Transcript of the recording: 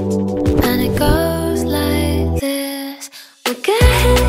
And it goes like this Okay.